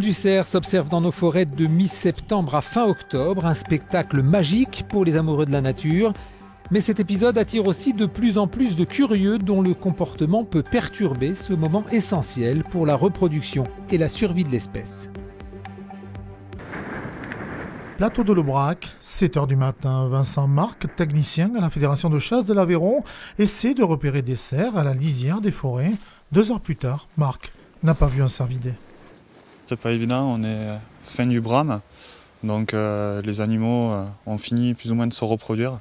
du cerf s'observe dans nos forêts de mi-septembre à fin octobre, un spectacle magique pour les amoureux de la nature. Mais cet épisode attire aussi de plus en plus de curieux dont le comportement peut perturber ce moment essentiel pour la reproduction et la survie de l'espèce. Plateau de l'Aubrac, 7h du matin. Vincent Marc, technicien à la Fédération de chasse de l'Aveyron, essaie de repérer des cerfs à la lisière des forêts. Deux heures plus tard, Marc n'a pas vu un cervidé. C'est pas évident, on est fin du brame, donc euh, les animaux euh, ont fini plus ou moins de se reproduire.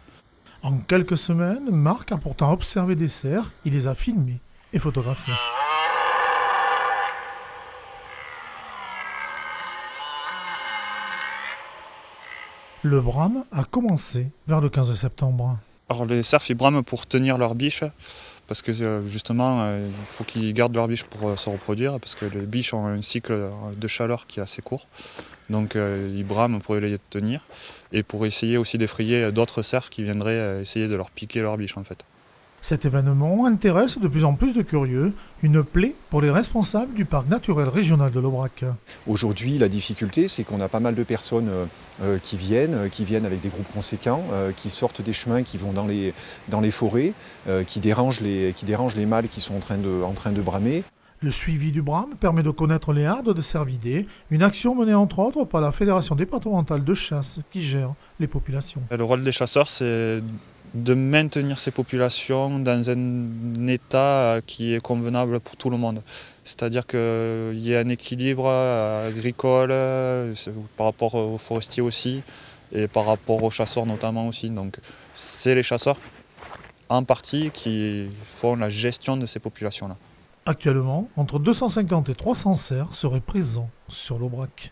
En quelques semaines, Marc a pourtant observé des cerfs, il les a filmés et photographiés. Le brame a commencé vers le 15 septembre. Alors les cerfs ils brament pour tenir leur biche, parce que euh, justement euh, il faut qu'ils gardent leur biche pour euh, se reproduire, parce que les biches ont un cycle de chaleur qui est assez court. Donc ils brament pour les tenir et pour essayer aussi d'effrayer d'autres cerfs qui viendraient essayer de leur piquer leur biche en fait. Cet événement intéresse de plus en plus de curieux, une plaie pour les responsables du parc naturel régional de l'Aubrac. Aujourd'hui, la difficulté, c'est qu'on a pas mal de personnes euh, qui viennent, euh, qui viennent avec des groupes conséquents, euh, qui sortent des chemins, qui vont dans les, dans les forêts, qui, dérangent les, qui dérangent les mâles qui sont en train de, en train de bramer. Le suivi du brame permet de connaître les hardes de cervidés, une action menée entre autres par la Fédération départementale de chasse qui gère les populations. Le rôle des chasseurs, c'est de maintenir ces populations dans un état qui est convenable pour tout le monde. C'est-à-dire qu'il y ait un équilibre agricole par rapport aux forestiers aussi et par rapport aux chasseurs notamment aussi. Donc c'est les chasseurs en partie qui font la gestion de ces populations-là. Actuellement, entre 250 et 300 cerfs seraient présents sur l'Aubrac.